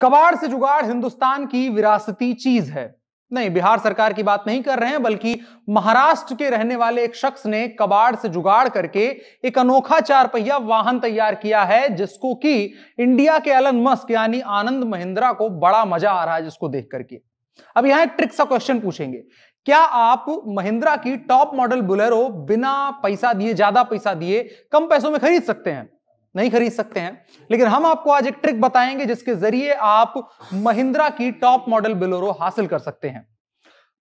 कबाड़ से जुगाड़ हिंदुस्तान की विरासती चीज़ है। नहीं, बिहार सरकार की बात नहीं कर रहे हैं, बल्कि महाराष्ट्र के रहने वाले एक शख्स ने कबाड़ से जुगाड़ करके एक अनोखा चार पहिया वाहन तैयार किया है, जिसको कि इंडिया के एलन मस्क यानी आनंद महिंद्रा को बड़ा मज़ा आ रहा है जिसको देख करके। अब यहाँ एक ट्रिक सा क्वेश्चन पूछेंगे। क्या आप महिंद्रा की टॉप मॉडल बुलेरो बिना पैसा दिए, ज़्यादा पैसा दिए कम पैसों में खरीद सकते हैं? नहीं खरीद सकते हैं। लेकिन हम आपको आज एक ट्रिक बताएँगे जिसके ज़रिए आप महिंद्रा की टॉप मॉडल बिलोरो हासिल कर सकते हैं।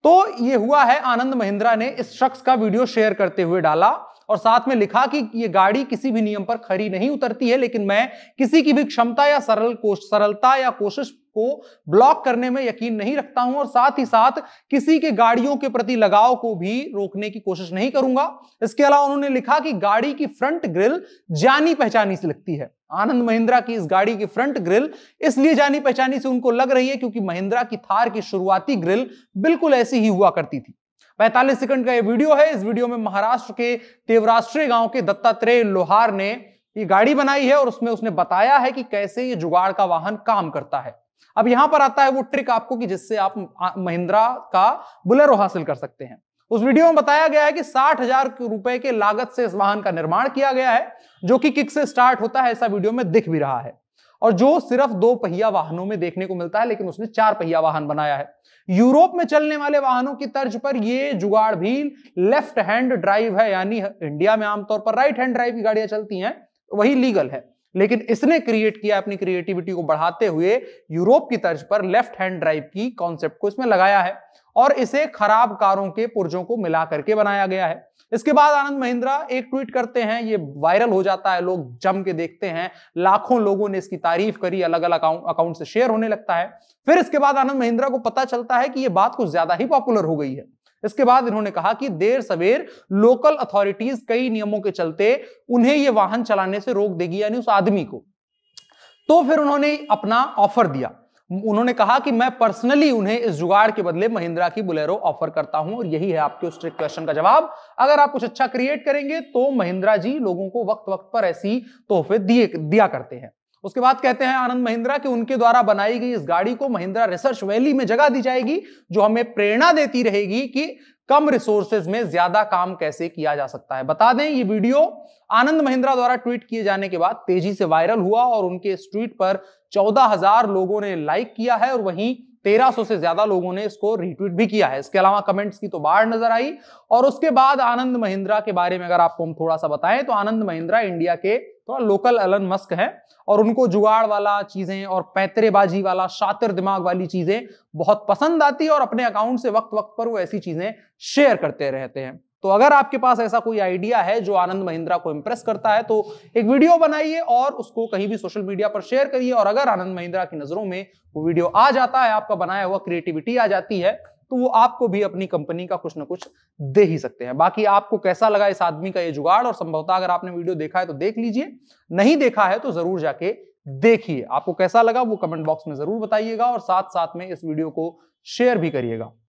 तो ये हुआ है आनंद महिंद्रा ने इस शख्स का वीडियो शेयर करते हुए डाला। और साथ में लिखा कि ये गाड़ी किसी भी नियम पर खरी नहीं उतरती है, लेकिन मैं किसी की भी क्षमता या सरल सरलता या कोशिश को ब्लॉक करने में यकीन नहीं रखता हूँ और साथ ही साथ किसी के गाड़ियों के प्रति लगाव को भी रोकने की कोशिश नहीं करूँगा। इसके अलावा उन्होंने लिखा कि गाड़ी की फ्रंट ग्रिल जानी पहचानी से लगती है। आनंद महिंद्रा की इस गाड़ी की फ्रंट ग्रिल इसलिए जानी पहचानी से उनको लग रही है क्योंकि महिंद्रा की थार की शुरुआती ग्रिल बिल्कुल ऐसी ही हुआ करती थी। 45 सेकंड का ये वीडियो है। इस वीडियो में महाराष्ट्र के तेवराष्ट्रीय गाँव के दत्तात्रेय लोहार ने ये गाड़ी बनाई है और उसमें उसने बताया है कि कैसे ये जुगाड़ का वाहन काम करता है। अब यहाँ पर आता है वो ट्रिक आपको कि जिससे आप महिंद्रा का बुलेरो हासिल कर सकते हैं। उस वीडियो में बताया गया है कि साठ हज़ार रुपए के लागत से इस वाहन का निर्माण किया गया है, जो कि किक से स्टार्ट होता है, ऐसा वीडियो में दिख भी रहा है। और जो सिर्फ़ दो पहिया वाहनों में देखने को मिलता है, लेकिन उसने चार पहिया वाहन बनाया है। यूरोप में चलने वाले वाहनों की तर्ज पर यह जुगाड़ भी लेफ़्ट हैंड ड्राइव है, यानी इंडिया में आमतौर पर राइट हैंड ड्राइव की गाड़ियाँ चलती हैं, वही लीगल है। लेकिन इसने क्रिएट किया अपनी क्रिएटिविटी को बढ़ाते हुए यूरोप की तर्ज पर लेफ़्ट हैंड ड्राइव की कॉन्सेप्ट को इसमें लगाया है और इसे खराब कारों के पुर्जों को मिला करके बनाया गया है। इसके बाद आनंद महिंद्रा एक ट्वीट करते हैं, ये वायरल हो जाता है, लोग जम के देखते हैं, लाखों लोगों ने इसकी तारीफ़ करी अलग अलग अकाउंट से शेयर होने लगता है। फिर इसके बाद आनंद महिंद्रा को पता चलता है कि ये बात कुछ ज़्यादा ही पॉपुलर हो गई है। इसके बाद इन्होंने कहा कि देर सवेर लोकल अथॉरिटीज कई नियमों के चलते उन्हें यह वाहन चलाने से रोक देगी यानी उस आदमी को। तो फिर उन्होंने अपना ऑफ़र दिया। उन्होंने कहा कि मैं पर्सनली उन्हें इस जुगाड़ के बदले महिंद्रा की बुलेरो ऑफ़र करता हूँ और यही है आपके उस ट्रिक क्वेश्चन का जवाब। अगर आप कुछ अच्छा क्रिएट करेंगे तो महिंद्रा जी लोगों को वक्त वक्त पर ऐसी तोहफे दिए, दिया करते हैं। उसके बाद कहते हैं आनंद महिंद्रा कि उनके द्वारा बनाई गई इस गाड़ी को महिंद्रा रिसर्च वैली में जगह दी जाएगी, जो हमें प्रेरणा देती रहेगी कि कम रिसोर्सेज में ज़्यादा काम कैसे किया जा सकता है। बता दें, ये वीडियो आनंद महिंद्रा द्वारा ट्वीट किए जाने के बाद तेज़ी से वायरल हुआ और उनके इस ट्वीट पर चौदह हज़ार लोगों ने लाइक किया है और वहीं 1300 से ज़्यादा लोगों ने इसको रिट्वीट भी किया है। इसके अलावा कमेंट्स की तो बाढ़ नज़र आई और उसके बाद आनंद महिंद्रा के बारे में अगर आपको हम थोड़ा सा बताएँ तो आनंद महिंद्रा इंडिया के थोड़ा तो लोकल एलन मस्क है और उनको जुगाड़ वाला चीज़ें और पैतरेबाजी वाला, शातिर दिमाग वाली चीज़ें बहुत पसंद आती है और अपने अकाउंट से वक्त वक्त पर वो ऐसी चीज़ें शेयर करते रहते हैं। तो अगर आपके पास ऐसा कोई आइडिया है जो आनंद महिंद्रा को इंप्रेस करता है तो एक वीडियो बनाइए और उसको कहीं भी सोशल मीडिया पर शेयर करिए और अगर आनंद महिंद्रा की नज़रों में वो वीडियो आ जाता है, आपका बनाया हुआ क्रिएटिविटी आ जाती है तो वो आपको भी अपनी कंपनी का कुछ ना कुछ दे ही सकते हैं। बाकी आपको कैसा लगा इस आदमी का ये जुगाड़? और संभवतः अगर आपने वीडियो देखा है तो देख लीजिए, नहीं देखा है तो ज़रूर जाके देखिए। आपको कैसा लगा वो कमेंट बॉक्स में ज़रूर बताइएगा और साथ साथ में इस वीडियो को शेयर भी करिएगा।